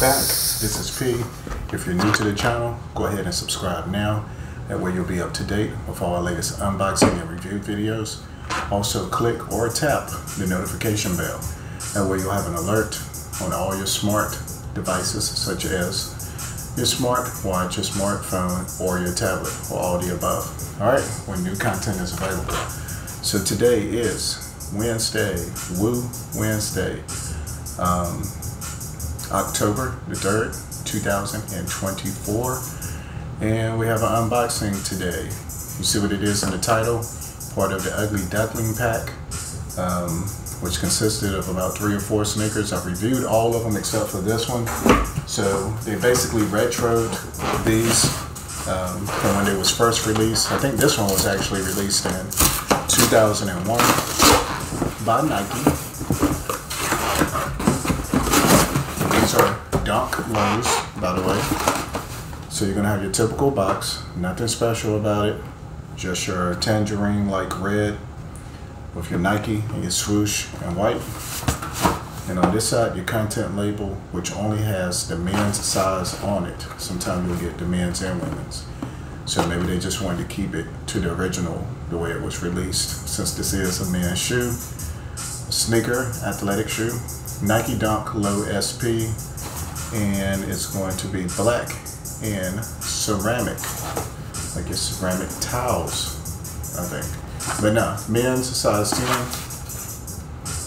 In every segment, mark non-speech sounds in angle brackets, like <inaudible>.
back. This is P. If you're new to the channel, go ahead and subscribe now. That way you'll be up to date with all our latest unboxing and review videos. Also click or tap the notification bell. That way you'll have an alert on all your smart devices such as your smart watch, your smartphone, or your tablet, or all the above. Alright, when new content is available. So today is Wednesday, Woo Wednesday, um, October the 3rd, 2024. And we have an unboxing today. You see what it is in the title? Part of the Ugly Duckling pack, um, which consisted of about three or four sneakers. I've reviewed all of them except for this one. So they basically retroed these um, from when it was first released. I think this one was actually released in 2001 by Nike. These are By the way. So you're gonna have your typical box, nothing special about it. Just your tangerine like red with your Nike and your swoosh and white. And on this side, your content label, which only has the men's size on it. Sometimes you'll get the men's and women's. So maybe they just wanted to keep it to the original, the way it was released. Since this is a men's shoe, sneaker, athletic shoe, Nike Dunk Low SP, and it's going to be black and ceramic, like it's ceramic towels, I think. But no, men's size 10.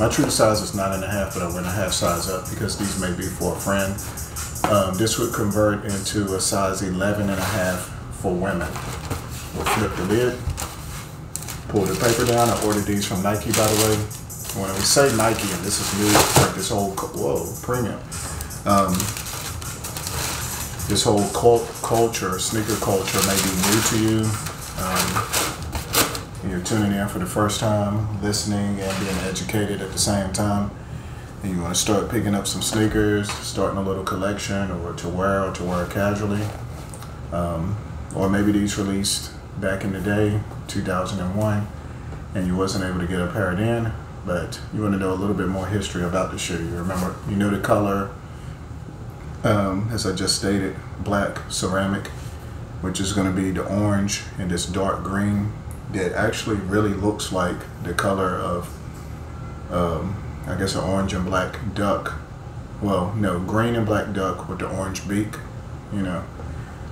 My true size is nine and a half, but I went a half size up because these may be for a friend. Um, this would convert into a size 11 and a half for women. We'll flip the lid, pull the paper down. I ordered these from Nike, by the way when we say Nike, and this is new, like this whole whoa premium, um, this whole cult culture, sneaker culture, may be new to you. Um, you're tuning in for the first time, listening and being educated at the same time. And you want to start picking up some sneakers, starting a little collection, or to wear, or to wear casually. Um, or maybe these released back in the day, 2001, and you wasn't able to get a pair in but you want to know a little bit more history about the shoe. You remember, you know the color, um, as I just stated, black ceramic, which is going to be the orange and this dark green that actually really looks like the color of, um, I guess, an orange and black duck. Well, no, green and black duck with the orange beak, you know.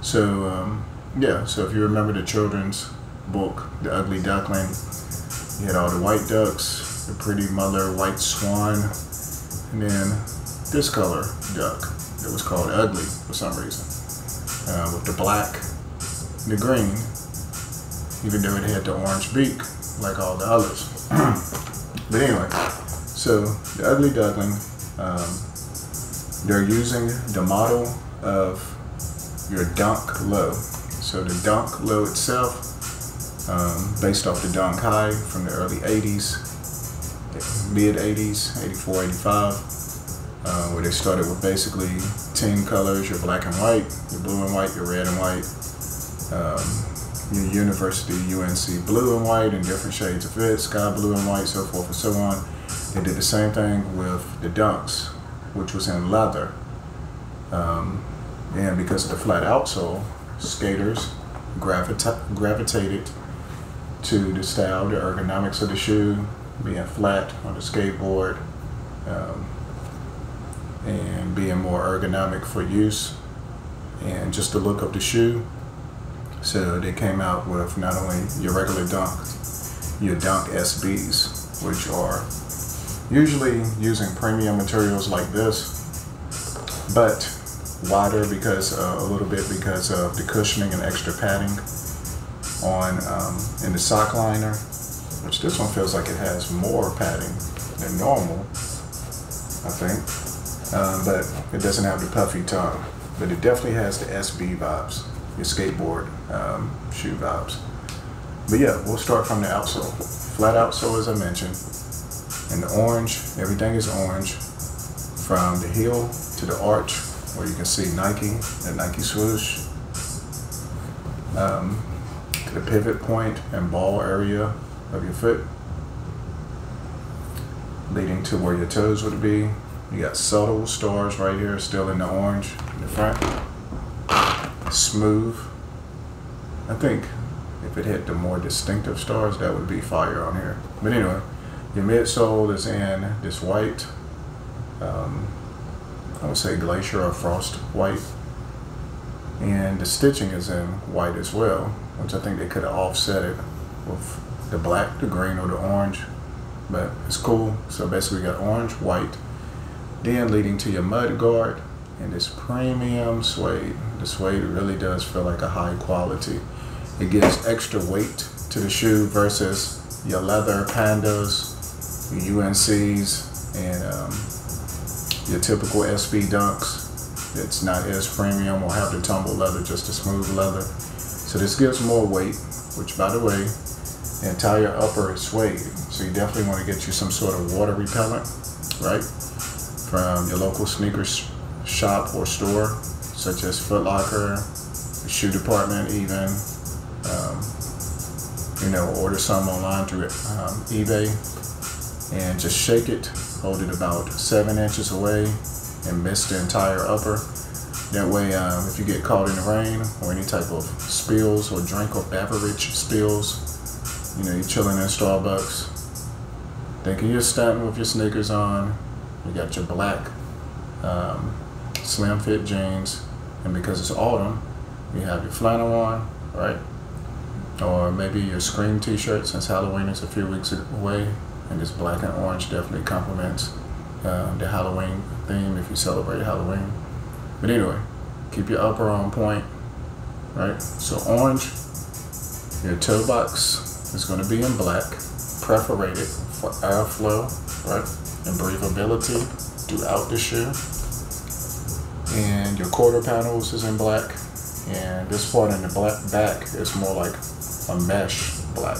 So, um, yeah, so if you remember the children's book, The Ugly Duckling, you had all the white ducks, the pretty mother white swan, and then this color duck that was called ugly for some reason, uh, with the black, the green, even though it had the orange beak like all the others. <clears throat> but anyway, so the ugly duckling, um, they're using the model of your dunk low. So the dunk low itself, um, based off the dunk high from the early 80s, mid 80s, 84, 85, uh, where they started with basically team colors, your black and white, your blue and white, your red and white, um, your university UNC blue and white in different shades of it, sky blue and white, so forth and so on. They did the same thing with the dunks, which was in leather. Um, and because of the flat outsole, skaters gravita gravitated to the style, the ergonomics of the shoe, being flat on the skateboard um, and being more ergonomic for use and just the look of the shoe. So they came out with not only your regular dunk, your dunk SBs, which are usually using premium materials like this, but wider because uh, a little bit because of the cushioning and extra padding on um, in the sock liner which this one feels like it has more padding than normal, I think. Um, but it doesn't have the puffy tongue. But it definitely has the SB vibes, your skateboard um, shoe vibes. But yeah, we'll start from the outsole. Flat outsole, as I mentioned. And the orange, everything is orange. From the heel to the arch, where you can see Nike, the Nike swoosh. Um, to the pivot point and ball area of your foot, leading to where your toes would be, You got subtle stars right here, still in the orange in the front. Smooth. I think if it hit the more distinctive stars, that would be fire on here. But anyway, your midsole is in this white, um, I would say glacier or frost white. And the stitching is in white as well, which I think they could have offset it with the black, the green, or the orange. But it's cool. So basically, we got orange, white, then leading to your mud guard and this premium suede. The suede really does feel like a high quality. It gives extra weight to the shoe versus your leather pandas, your UNCs, and um, your typical SB dunks. It's not as premium or have the tumble leather, just a smooth leather. So this gives more weight, which by the way, the entire upper is suede. So you definitely want to get you some sort of water repellent, right? From your local sneakers shop or store, such as Foot Locker, the shoe department even. Um, you know, order some online through um, eBay and just shake it, hold it about seven inches away and mist the entire upper. That way, um, if you get caught in the rain or any type of spills or drink or beverage spills, you know, you're chilling in Starbucks, thinking you're standing with your sneakers on, you got your black um, slim fit jeans, and because it's autumn, you have your flannel on, right? Or maybe your Scream t-shirt since Halloween is a few weeks away, and this black and orange definitely complements uh, the Halloween theme if you celebrate Halloween. But anyway, keep your upper on point, right? So orange, your toe box is going to be in black, perforated for airflow, right? And breathability throughout the shoe. And your quarter panels is in black. And this part in the black back is more like a mesh black,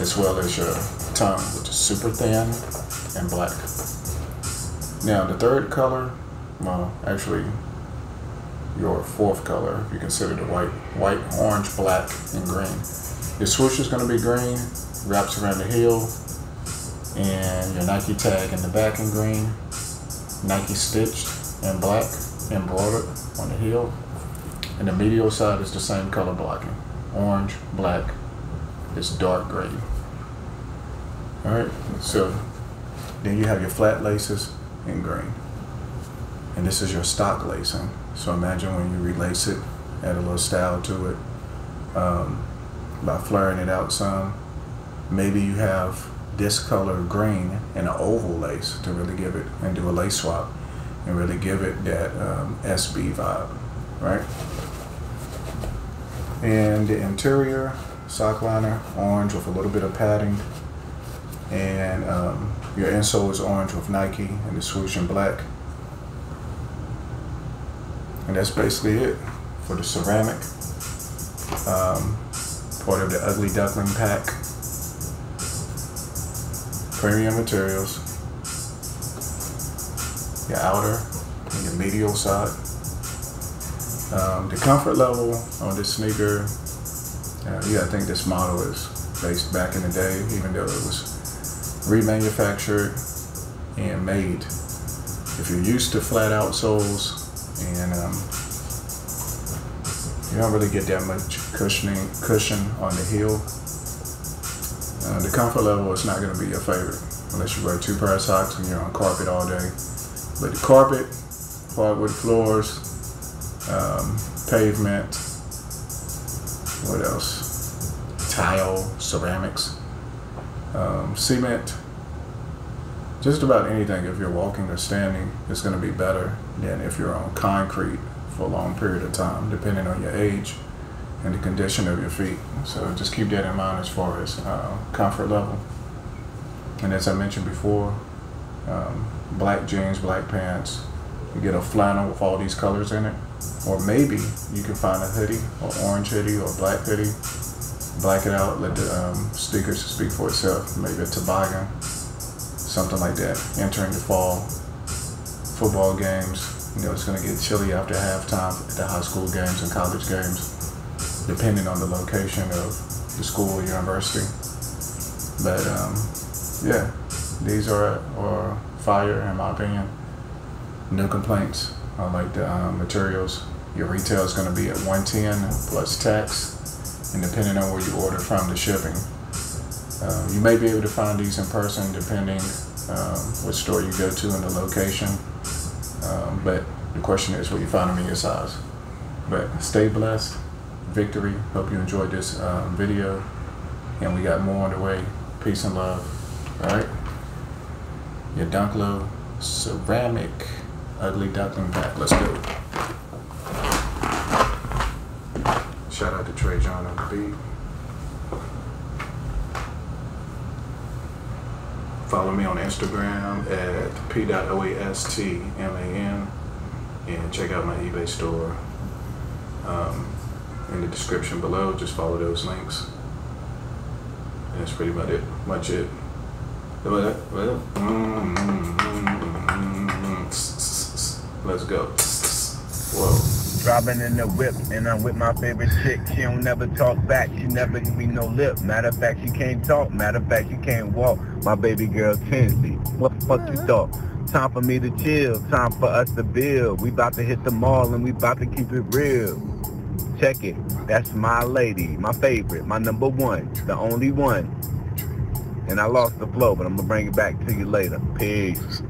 as well as your tongue, which is super thin and black. Now the third color, well, actually your fourth color, if you consider the white, white, orange, black, and green. Your swoosh is going to be green, wraps around the heel, and your Nike tag in the back in green, Nike stitched in black, embroidered on the heel, and the medial side is the same color blocking, orange, black, it's dark gray. All right, so then you have your flat laces in green. And this is your stock lacing. So imagine when you relace it, add a little style to it um, by flaring it out some. Maybe you have this color green and an oval lace to really give it and do a lace swap and really give it that um, SB vibe, right? And the interior sock liner, orange with a little bit of padding. And um, your insole is orange with Nike and the swoosh in black. And that's basically it for the ceramic. Um, part of the Ugly Duckling pack. Premium materials. Your outer and your medial side. Um, the comfort level on this sneaker, uh, you gotta think this model is based back in the day, even though it was remanufactured and made. If you're used to flat out soles and um, you don't really get that much cushioning cushion on the heel, uh, the comfort level is not going to be your favorite unless you wear two pair of socks and you're on carpet all day. But the carpet, hardwood floors, um, pavement, what else? Tile, ceramics um, cement, just about anything if you're walking or standing is going to be better than if you're on concrete for a long period of time, depending on your age and the condition of your feet. So just keep that in mind as far as uh, comfort level. And as I mentioned before, um, black jeans, black pants, you get a flannel with all these colors in it. Or maybe you can find a hoodie, or orange hoodie, or black hoodie black it out, let the um, speak for itself. Maybe a toboggan, something like that. Entering the fall, football games. You know, it's going to get chilly after halftime at the high school games and college games, depending on the location of the school or university. But um, yeah, these are, are fire in my opinion. No complaints. Like the um, materials. Your retail is going to be at 110 plus tax, and depending on where you order from, the shipping. Um, you may be able to find these in person depending um, what store you go to and the location. Um, but the question is, will you find them in your size? But stay blessed. Victory. Hope you enjoyed this um, video. And we got more on the way. Peace and love. All right. Your Dunk Low ceramic ugly duckling pack. Let's go. Shout out to Trey John on the beat. Follow me on Instagram at p.oastman and check out my eBay store um, in the description below. Just follow those links. And that's pretty much it. Much it. Well, mm-hmm. Let's go. Whoa. Driving in the whip, and I'm with my favorite chick. She don't never talk back, she never give me no lip. Matter of fact, she can't talk. Matter of fact, she can't walk. My baby girl Tinsley. What the fuck you mm-hmm. thought? Time for me to chill, time for us to build. We about to hit the mall and we about to keep it real. Check it, that's my lady, my favorite, my number one, the only one. And I lost the flow, but I'm gonna bring it back to you later. Peace.